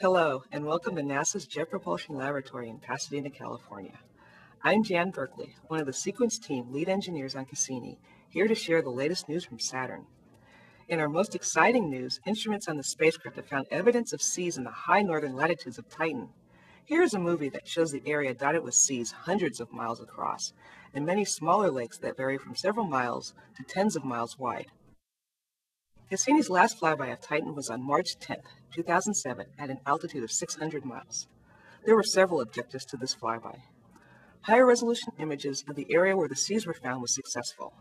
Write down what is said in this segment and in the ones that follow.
Hello, and welcome to NASA's Jet Propulsion Laboratory in Pasadena, California. I'm Jan Berkeley, one of the sequence team lead engineers on Cassini, here to share the latest news from Saturn. In our most exciting news, instruments on the spacecraft have found evidence of seas in the high northern latitudes of Titan. Here is a movie that shows the area dotted with seas hundreds of miles across, and many smaller lakes that vary from several miles to tens of miles wide. Cassini's last flyby of Titan was on March 10, 2007, at an altitude of 600 miles. There were several objectives to this flyby. Higher resolution images of the area where the seas were found was successful.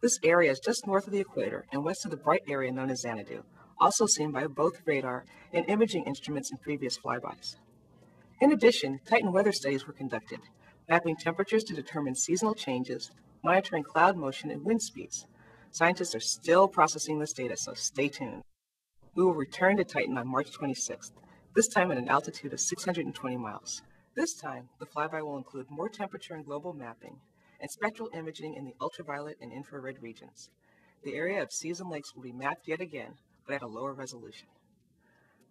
This area is just north of the equator and west of the bright area known as Xanadu, also seen by both radar and imaging instruments in previous flybys. In addition, Titan weather studies were conducted, mapping temperatures to determine seasonal changes, monitoring cloud motion and wind speeds. Scientists are still processing this data, so stay tuned. We will return to Titan on March 26th, this time at an altitude of 620 miles. This time, the flyby will include more temperature and global mapping, and spectral imaging in the ultraviolet and infrared regions. The area of seas and lakes will be mapped yet again, but at a lower resolution.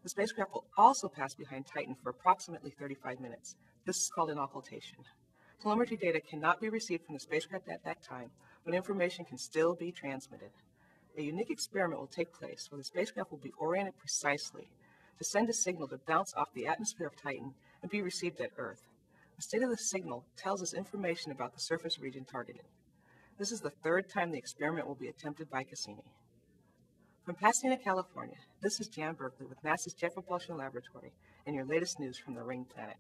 The spacecraft will also pass behind Titan for approximately 35 minutes. This is called an occultation. Telemetry data cannot be received from the spacecraft at that time, but information can still be transmitted. A unique experiment will take place where the spacecraft will be oriented precisely to send a signal to bounce off the atmosphere of Titan and be received at Earth. The state of the signal tells us information about the surface region targeted. This is the third time the experiment will be attempted by Cassini. From Pasadena, California, this is Jan Berkeley with NASA's Jet Propulsion Laboratory and your latest news from the Ring Planet.